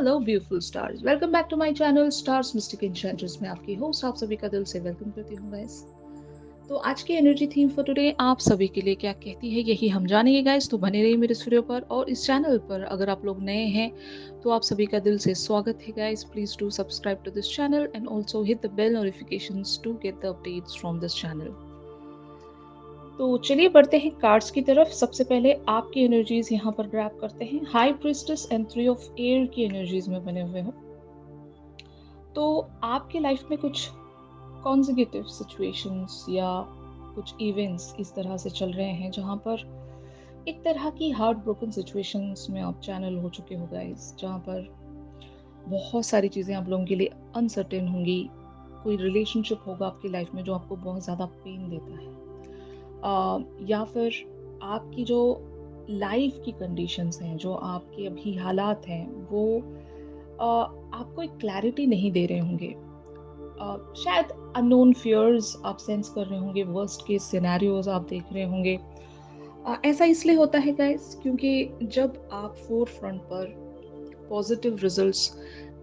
Hello beautiful stars welcome back to my channel stars mystic enchantress में आपकी host आप सभी का दिल से वेलकम करती हूँ गाइस तो आज की एनर्जी थीम फॉर टुडे आप सभी के लिए क्या कहती है, यही हम जानेंगे गाइस तो बने रहिए मेरे इस वीडियो पर और इस चैनल पर अगर आप लोग नए हैं तो आप सभी का दिल से स्वागत है guys please do subscribe to this channel and also hit the bell notifications to get the updates from this channel तो चलिए बढ़ते हैं कार्ड्स की तरफ़। सबसे पहले आपकी एनर्जीज यहाँ पर ग्रैप करते हैं। High priestess and three of air की एनर्जीज में बने हुए हो। तो आपकी लाइफ में कुछ कॉन्जिगेटिव सिचुएशंस या कुछ इवेंट्स इस तरह से चल रहे हैं जहाँ पर एक तरह की हार्ट ब्रोकन सिचुएशंस में आप चैनल हो चुके हो गाइस जहाँ पर बहुत सारी चीज़ें आप लोगों के लिए अनसर्टेन होंगी। कोई रिलेशनशिप होगा आपकी लाइफ में जो आपको बहुत ज़्यादा पेन देता है। या फिर आपकी जो लाइफ की कंडीशंस हैं, जो आपके अभी हालात हैं, वो आपको एक क्लैरिटी नहीं दे रहे होंगे। शायद अननोन फियर्स आप सेंस कर रहे होंगे वर्स्ट के सिनेरियोज आप देख रहे होंगे। ऐसा इसलिए होता है गाइस क्योंकि जब आप फोर फ्रंट पर पॉजिटिव रिजल्ट्स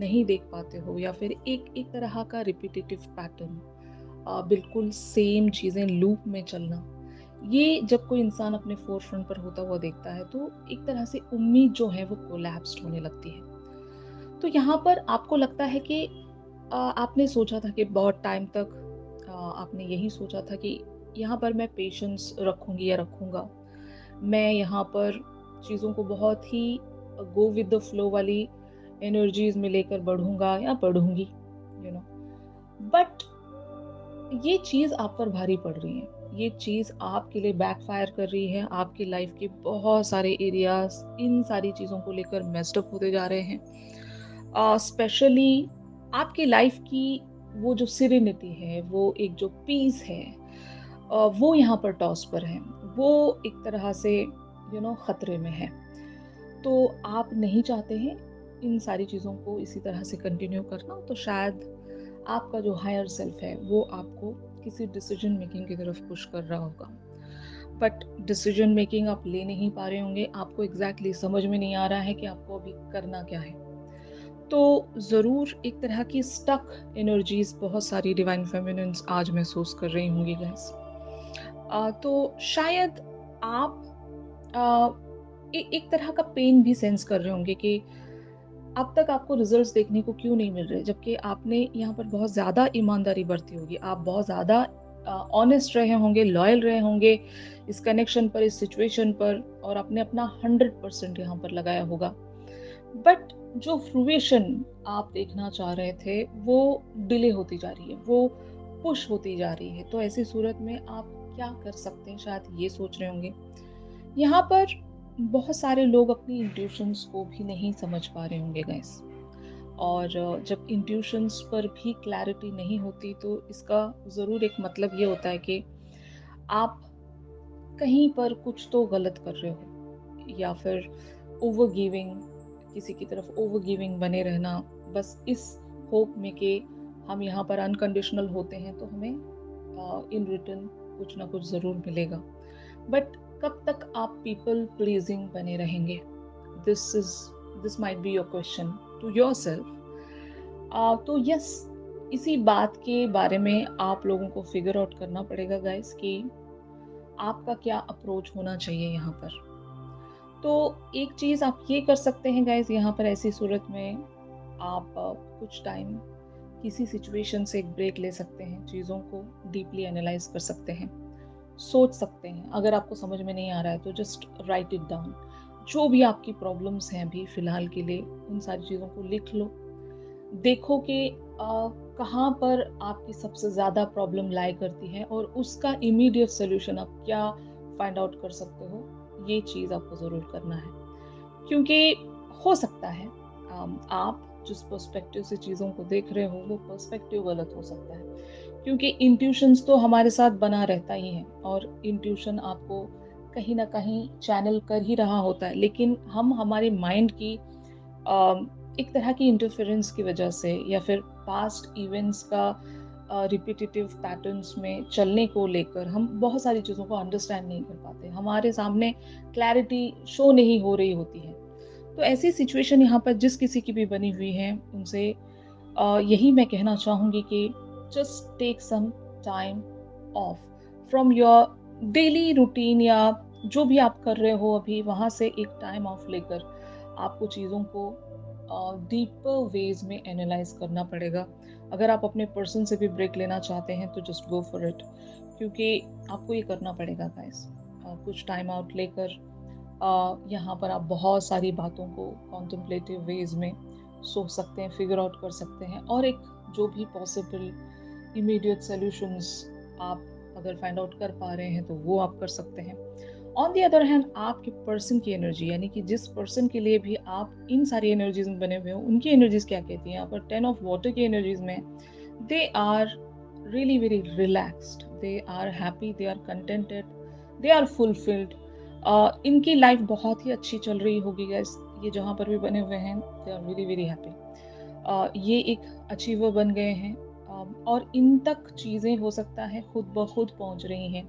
नहीं देख पाते हो, या फिर एक एक तरह का रिपीटेटिव पैटर्न बिल्कुल सेम चीज़ें लूप में चलना ये जब कोई इंसान अपने फोर फ्रंट पर होता हुआ देखता है तो एक तरह से उम्मीद जो है वो कोलैप्स्ड होने लगती है। तो यहाँ पर आपको लगता है कि आपने सोचा था कि बहुत टाइम तक आपने यही सोचा था कि यहाँ पर मैं पेशेंस रखूँगी या रखूँगा। मैं यहाँ पर चीज़ों को बहुत ही गो विद द फ्लो वाली एनर्जीज में लेकर बढ़ूँगा या बढ़ूँगी यू नो बट ये चीज़ आप पर भारी पड़ रही है। ये चीज़ आपके लिए बैकफायर कर रही है। आपकी लाइफ के बहुत सारे एरियाज़ इन सारी चीज़ों को लेकर मेस्टअप होते जा रहे हैं। स्पेशली uh, आपकी लाइफ की वो जो सिरिनिटी है वो एक जो पीस है uh, वो यहाँ पर टॉस पर है। वो एक तरह से यू you नो know, ख़तरे में है। तो आप नहीं चाहते हैं इन सारी चीज़ों को इसी तरह से कंटिन्यू करना तो शायद आपका जो हायर सेल्फ है वो आपको किसी डिसीज़न मेकिंग की तरफ़ पुश कर रहा होगा। बट डिसीज़न मेकिंग आप ले नहीं पा रहे होंगे आपको एग्जैक्टली exactly समझ में नहीं आ रहा है कि आपको अभी करना क्या है। तो ज़रूर एक तरह की स्टक एनर्जीज बहुत सारी डिवाइन फेमिनिन्स आज महसूस कर रही होंगी गैस तो शायद आप आ, ए, एक तरह का पेन भी सेंस कर रहे होंगे कि अब तक आपको रिजल्ट्स देखने को क्यों नहीं मिल रहे? जबकि आपने यहाँ पर बहुत ज़्यादा ईमानदारी बरती होगी। आप बहुत ज़्यादा ऑनेस्ट रहे होंगे लॉयल रहे होंगे इस कनेक्शन पर, इस सिचुएशन पर और आपने अपना हंड्रेड परसेंट यहाँ पर लगाया होगा। बट जो फ्रूएशन आप देखना चाह रहे थे, वो डिले होती जा रही है, वो पुश होती जा रही है। तो ऐसी सूरत में आप क्या कर सकते हैं? शायद ये सोच रहे होंगे। यहाँ पर बहुत सारे लोग अपनी इंट्यूशंस को भी नहीं समझ पा रहे होंगे गैस और जब इंट्यूशंस पर भी क्लैरिटी नहीं होती तो इसका ज़रूर एक मतलब ये होता है कि आप कहीं पर कुछ तो गलत कर रहे हो, या फिर ओवर गिविंग किसी की तरफ़ ओवर गिविंग बने रहना, बस इस होप में कि हम यहाँ पर अनकंडीशनल होते हैं तो हमें इन रिटर्न कुछ ना कुछ ज़रूर मिलेगा. बट कब तक आप पीपल प्लीजिंग बने रहेंगे? This is this might be your question to yourself तो यस इसी बात के बारे में आप लोगों को फिगर आउट करना पड़ेगा गाइस कि आपका क्या अप्रोच होना चाहिए यहाँ पर। तो एक चीज़ आप ये कर सकते हैं गाइस यहाँ पर ऐसी सूरत में आप कुछ टाइम किसी सिचुएशन से एक ब्रेक ले सकते हैं, चीज़ों को डीपली एनालाइज कर सकते हैं। सोच सकते हैं। अगर आपको समझ में नहीं आ रहा है तो जस्ट राइट इट डाउन जो भी आपकी प्रॉब्लम्स हैं अभी फ़िलहाल के लिए, उन सारी चीज़ों को लिख लो। देखो कि कहाँ पर आपकी सबसे ज़्यादा प्रॉब्लम लाई करती है और उसका इमीडिएट सोल्यूशन आप क्या फाइंड आउट कर सकते हो, ये चीज़ आपको ज़रूर करना है। क्योंकि हो सकता है आप जिस पर्सपेक्टिव से चीज़ों को देख रहे हो, वो पर्सपेक्टिव गलत हो सकता है। क्योंकि इंट्यूशंस तो हमारे साथ बना रहता ही है और इंट्यूशन आपको कहीं ना कहीं चैनल कर ही रहा होता है। लेकिन हम, हमारे माइंड की एक तरह की इंटरफेरेंस की वजह से या फिर पास्ट इवेंट्स का रिपीटिटिव पैटर्न्स में चलने को लेकर हम बहुत सारी चीज़ों को अंडरस्टैंड नहीं कर पाते। हमारे सामने क्लैरिटी शो नहीं हो रही होती है। तो ऐसी सिचुएशन यहाँ पर जिस किसी की भी बनी हुई है, उनसे यही मैं कहना चाहूँगी कि just take some time off from your daily routine या जो भी आप कर रहे हो अभी, वहाँ से एक टाइम ऑफ़ लेकर आपको चीज़ों को डीपर वेज में एनालाइज करना पड़ेगा। अगर आप अपने पर्सन से भी ब्रेक लेना चाहते हैं तो जस्ट गो फॉर इट क्योंकि आपको ये करना पड़ेगा गाइस कुछ टाइम आउट लेकर यहाँ पर आप बहुत सारी बातों को कॉन्टम्पलेटिव वेज में सोच सकते हैं फिगर आउट कर सकते हैं, और एक जो भी पॉसिबल इमीडिएट सोल्यूशंस आप अगर फाइंड आउट कर पा रहे हैं तो वो आप कर सकते हैं। ऑन दी अदर हैंड आपके पर्सन की एनर्जी यानी कि जिस पर्सन के लिए भी आप इन सारी एनर्जीज में बने हुए हो, उनकी एनर्जीज क्या कहती हैं? यहाँ पर टेन ऑफ़ वाटर की एनर्जीज में they are really very relaxed they are happy they are contented they are fulfilled इनकी लाइफ बहुत ही अच्छी चल रही होगी गैस ये जहाँ पर भी बने हुए हैं they are very very happy ये एक अचीवर बन गए हैं। और इन तक चीज़ें हो सकता है खुद ब खुद पहुँच रही हैं।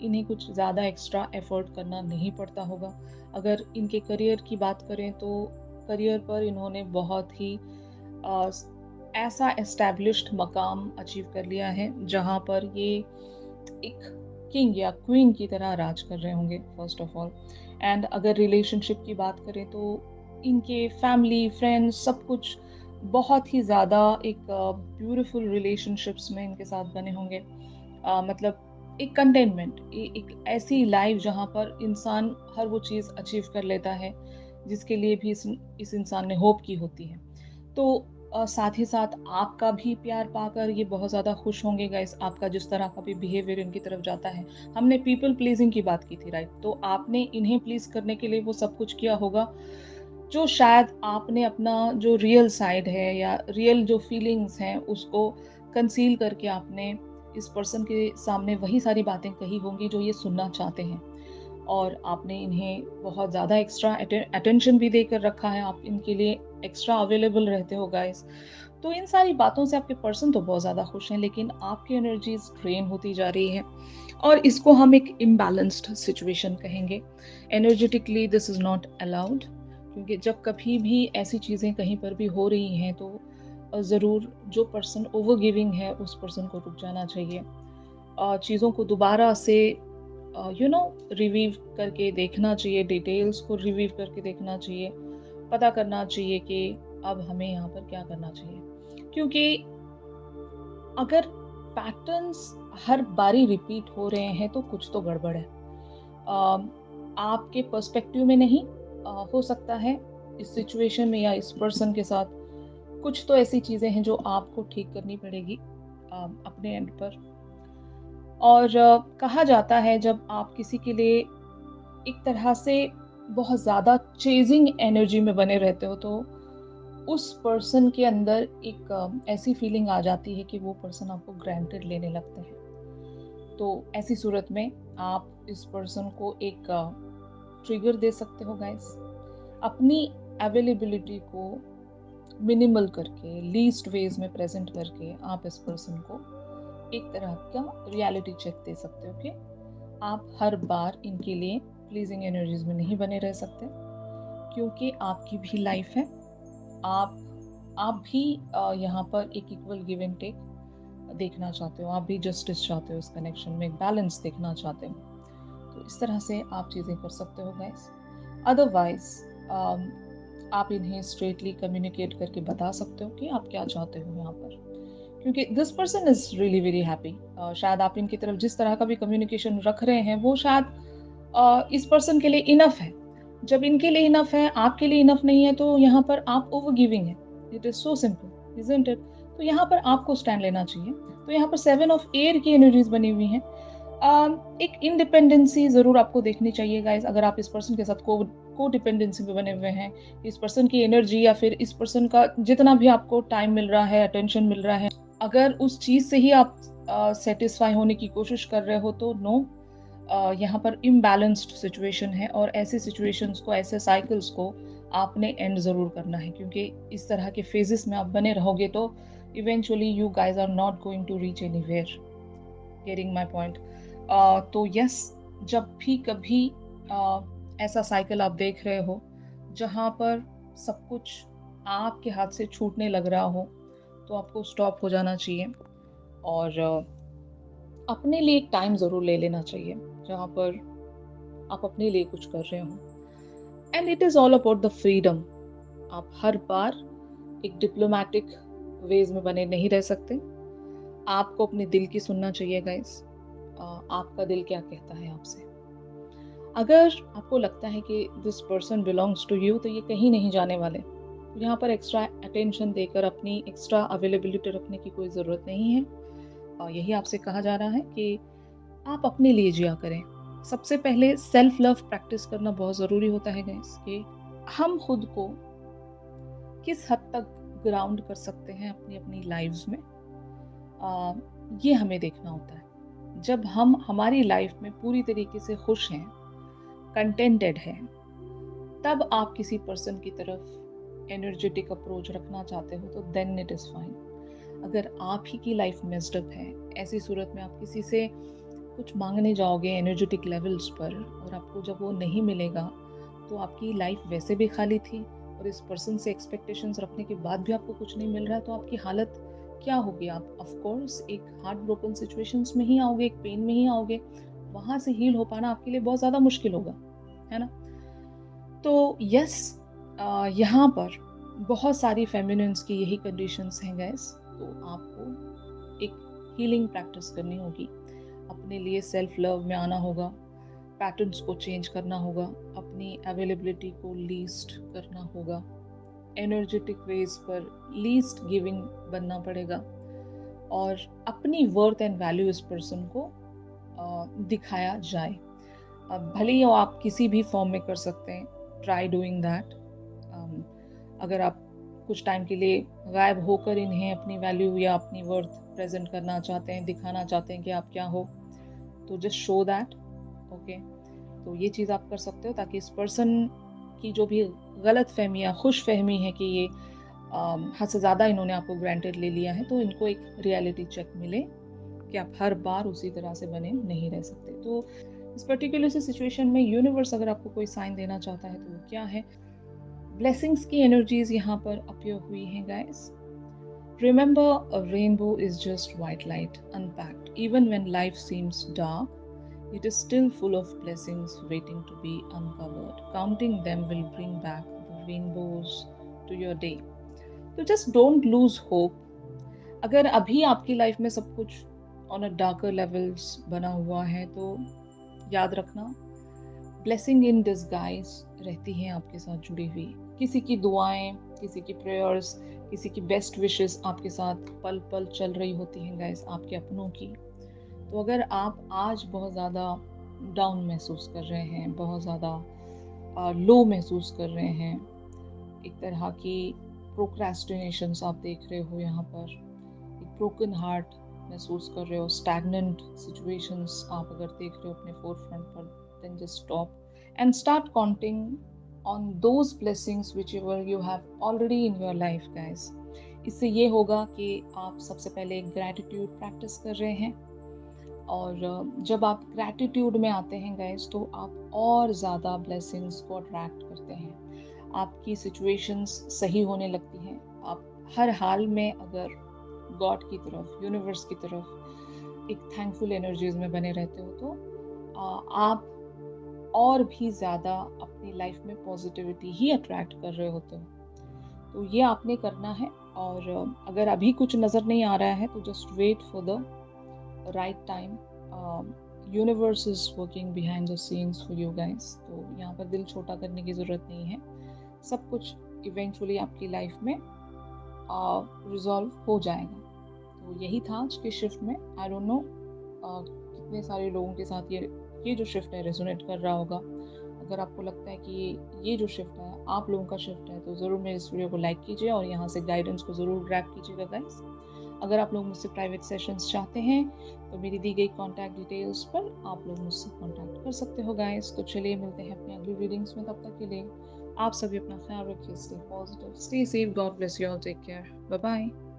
इन्हें कुछ ज़्यादा एक्स्ट्रा एफर्ट करना नहीं पड़ता होगा। अगर इनके करियर की बात करें तो करियर पर इन्होंने बहुत ही आ, ऐसा एस्टेब्लिश्ड मकाम अचीव कर लिया है जहाँ पर ये एक किंग या क्वीन की तरह राज कर रहे होंगे फ़र्स्ट ऑफ़ ऑल एंड अगर रिलेशनशिप की बात करें तो इनके फैमिली फ्रेंड्स सब कुछ बहुत ही ज़्यादा एक ब्यूटीफुल रिलेशनशिप्स में इनके साथ बने होंगे। मतलब एक कंटेनमेंट एक ऐसी लाइफ जहाँ पर इंसान हर वो चीज़ अचीव कर लेता है जिसके लिए भी इस, इस इंसान ने होप की होती है। तो साथ ही साथ आपका भी प्यार पाकर ये बहुत ज़्यादा खुश होंगे गाइस आपका जिस तरह का भी बिहेवियर इनकी तरफ़ जाता है। हमने पीपल प्लीजिंग की बात की थी राइट तो आपने इन्हें प्लीज़ करने के लिए वो सब कुछ किया होगा। जो शायद आपने अपना जो रियल साइड है या रियल जो फीलिंग्स हैं, उसको कंसील करके आपने इस पर्सन के सामने वही सारी बातें कही होंगी जो ये सुनना चाहते हैं। और आपने इन्हें बहुत ज़्यादा एक्स्ट्रा अटेंशन भी देकर रखा है। आप इनके लिए एक्स्ट्रा अवेलेबल रहते हो गाइस तो इन सारी बातों से आपके पर्सन तो बहुत ज़्यादा खुश हैं, लेकिन आपकी एनर्जीज ड्रेन होती जा रही है। और इसको हम एक इम्बैलेंस्ड सिचुएशन कहेंगे। Energetically this is not allowed क्योंकि जब कभी भी ऐसी चीज़ें कहीं पर भी हो रही हैं तो ज़रूर जो पर्सन ओवर गिविंग है, उस पर्सन को रुक जाना चाहिए। चीज़ों को दोबारा से यू नो रिव्यू करके देखना चाहिए डिटेल्स को रिव्यू करके देखना चाहिए। पता करना चाहिए कि अब हमें यहाँ पर क्या करना चाहिए। क्योंकि अगर पैटर्न्स हर बारी रिपीट हो रहे हैं तो कुछ तो गड़बड़ है। आपके पर्सपेक्टिव में नहीं हो सकता है इस सिचुएशन में या इस पर्सन के साथ कुछ तो ऐसी चीज़ें हैं जो आपको ठीक करनी पड़ेगी अपने एंड पर। और कहा जाता है जब आप किसी के लिए एक तरह से बहुत ज़्यादा चेजिंग एनर्जी में बने रहते हो तो उस पर्सन के अंदर एक ऐसी फीलिंग आ जाती है कि वो पर्सन आपको ग्रांटेड लेने लगते हैं। तो ऐसी सूरत में आप इस पर्सन को एक ट्रिगर दे सकते हो गाइस अपनी अवेलेबिलिटी को मिनिमल करके लीस्ट वेज में प्रेजेंट करके आप इस पर्सन को एक तरह का रियलिटी चेक दे सकते हो कि आप हर बार इनके लिए प्लीजिंग एनर्जीज में नहीं बने रह सकते, क्योंकि आपकी भी लाइफ है। आप आप भी यहाँ पर एक इक्वल गिव एंड टेक देखना चाहते हो, आप भी जस्टिस चाहते हो इस कनेक्शन में, एक बैलेंस देखना चाहते हो। इस तरह से आप चीज़ें कर सकते हो गैस अदरवाइज़ आप इन्हें स्ट्रेटली कम्युनिकेट करके बता सकते हो कि आप क्या चाहते हो यहाँ पर। क्योंकि this person is really very happy शायद आप इनकी तरफ़ जिस तरह का भी कम्युनिकेशन रख रहे हैं वो शायद uh, इस पर्सन के लिए इनफ है। जब इनके लिए इनफ है आपके लिए इनफ नहीं है तो यहाँ पर आप ओवर गिविंग है। It is so simple isn't it तो यहाँ पर आपको स्टैंड लेना चाहिए। तो यहाँ पर सेवन ऑफ़ एयर की एनर्जीज बनी हुई हैं। एक इंडिपेंडेंसी ज़रूर आपको देखनी चाहिए गाइज़ अगर आप इस पर्सन के साथ को को डिपेंडेंसी में बने हुए हैं। इस पर्सन की एनर्जी या फिर इस पर्सन का जितना भी आपको टाइम मिल रहा है अटेंशन मिल रहा है, अगर उस चीज़ से ही आप सेटिस्फाई होने की कोशिश कर रहे हो तो नो यहाँ पर इम्बैलेंस्ड सिचुएशन है और ऐसे सिचुएशंस को, ऐसे साइकिल्स को आपने एंड ज़रूर करना है, क्योंकि इस तरह के फेजेस में आप बने रहोगे तो eventually you guys are not going to reach anywhere getting my point तो यस जब भी कभी ऐसा साइकिल आप देख रहे हो, जहाँ पर सब कुछ आपके हाथ से छूटने लग रहा हो तो आपको स्टॉप हो जाना चाहिए। और अपने लिए एक टाइम ज़रूर ले लेना चाहिए, जहाँ पर आप अपने लिए कुछ कर रहे हो। And it is all about the freedom आप हर बार एक डिप्लोमेटिक वेज में बने नहीं रह सकते। आपको अपने दिल की सुनना चाहिए गाइस आपका दिल क्या कहता है आपसे? अगर आपको लगता है कि this person belongs to you तो ये कहीं नहीं जाने वाले। यहाँ पर एक्स्ट्रा अटेंशन देकर अपनी एक्स्ट्रा अवेलेबिलिटी रखने की कोई ज़रूरत नहीं है। और यही आपसे कहा जा रहा है कि आप अपने लिए जिया करें। सबसे पहले सेल्फ लव प्रैक्टिस करना बहुत ज़रूरी होता है गैस कि हम खुद को किस हद तक ग्राउंड कर सकते हैं अपनी अपनी लाइफ्स में? आ, ये हमें देखना होता है। जब हम हमारी लाइफ में पूरी तरीके से खुश हैं कंटेंटेड हैं, तब आप किसी पर्सन की तरफ़ एनर्जेटिक अप्रोच रखना चाहते हो तो देन इट इज़ फाइन अगर आप ही की लाइफ मेस्डअप है, ऐसी सूरत में आप किसी से कुछ मांगने जाओगे एनर्जेटिक लेवल्स पर और आपको जब वो नहीं मिलेगा तो आपकी लाइफ वैसे भी खाली थी और इस पर्सन से एक्सपेक्टेशंस रखने के बाद भी आपको कुछ नहीं मिल रहा तो आपकी हालत क्या होगी आप ऑफ़ कोर्स एक हार्ट ब्रोकन सिचुएशंस में ही आओगे, एक पेन में ही आओगे। वहाँ से हील हो पाना आपके लिए बहुत ज़्यादा मुश्किल होगा, है ना? तो यस यहाँ पर बहुत सारी फेमिनिन्स की यही कंडीशंस हैं गैस तो आपको एक हीलिंग प्रैक्टिस करनी होगी। अपने लिए सेल्फ लव में आना होगा पैटर्न्स को चेंज करना होगा, अपनी अवेलेबिलिटी को लीस्ट करना होगा। एनर्जेटिक वेज पर लीस्ट गिविंग बनना पड़ेगा और अपनी वर्थ एंड वैल्यू इस पर्सन को दिखाया जाए। अब भले ही आप किसी भी फॉर्म में कर सकते हैं ट्राई डूइंग दैट अगर आप कुछ टाइम के लिए गायब होकर इन्हें अपनी वैल्यू या अपनी वर्थ प्रेजेंट करना चाहते हैं, दिखाना चाहते हैं कि आप क्या हो तो जस्ट शो दैट ओके तो ये चीज़ आप कर सकते हो ताकि इस पर्सन की जो भी गलत फहमी या खुश फहमी है कि ये हद से ज़्यादा इन्होंने आपको ग्रांटेड ले लिया है तो इनको एक रियलिटी चेक मिले कि आप हर बार उसी तरह से बने नहीं रह सकते। तो इस पर्टिकुलर से सिचुएशन में यूनिवर्स अगर आपको कोई साइन देना चाहता है तो वो क्या है? ब्लेसिंग्स की एनर्जीज यहाँ पर अपयोग हुई हैं guys a rainbow is just white light, unpacked. Even when life seems dark, it is still full of blessings waiting to be uncovered. Counting them will bring back the rainbows to your day. So just don't lose hope. अगर अभी आपकी life में सब कुछ on a darker levels बना हुआ है तो याद रखना ब्लेसिंग इन डिसगाइज रहती हैं आपके साथ जुड़ी हुई किसी की दुआएँ, किसी की प्रेयर्स किसी की बेस्ट विशेस आपके साथ पल पल चल रही होती हैं गाइस आपके अपनों की तो अगर आप आज बहुत ज़्यादा डाउन महसूस कर रहे हैं, बहुत ज़्यादा लो महसूस कर रहे हैं, एक तरह की प्रोक्रेस्टिनेशन आप देख रहे हो यहाँ पर, एक ब्रोकन हार्ट महसूस कर रहे हो स्टैगनेंट सिचुएशंस आप अगर देख रहे हो अपने फोर फ्रंट पर then just stop and start counting on those blessings whichever you have already in your life guys इससे ये होगा कि आप सबसे पहले ग्रैटिट्यूड प्रैक्टिस कर रहे हैं और जब आप ग्रैटिट्यूड में आते हैं गैस तो आप और ज़्यादा ब्लेसिंग्स को अट्रैक्ट करते हैं। आपकी सिचुएशंस सही होने लगती हैं। आप हर हाल में अगर गॉड की तरफ़ यूनिवर्स की तरफ़ एक थैंकफुल एनर्जीज में बने रहते हो तो आप और भी ज़्यादा अपनी लाइफ में पॉजिटिविटी ही अट्रैक्ट कर रहे होते हो। तो ये आपने करना है और अगर अभी कुछ नज़र नहीं आ रहा है तो just wait for the right time universe is working behind the scenes for you guys तो यहाँ पर दिल छोटा करने की ज़रूरत नहीं है। सब कुछ इवेंचुअली आपकी लाइफ में रिजॉल्व uh, हो जाएगा। तो यही था आज के शिफ्ट में। आई डोंट नो कितने सारे लोगों के साथ ये ये जो शिफ्ट है रेजोनेट कर रहा होगा। अगर आपको लगता है कि ये जो शिफ्ट है आप लोगों का शिफ्ट है तो ज़रूर मेरे इस वीडियो को लाइक कीजिए और यहाँ से गाइडेंस को ज़रूर ग्रैप कीजिएगा गाइस अगर आप लोग मुझसे प्राइवेट सेशंस चाहते हैं तो मेरी दी गई कॉन्टैक्ट डिटेल्स पर आप लोग मुझसे कॉन्टैक्ट कर सकते हो गाइस तो चलिए मिलते हैं अपनी अगली रीडिंग्स में, तब तक के लिए आप सभी अपना ख्याल रखिए stay positive stay safe God bless you all take care bye bye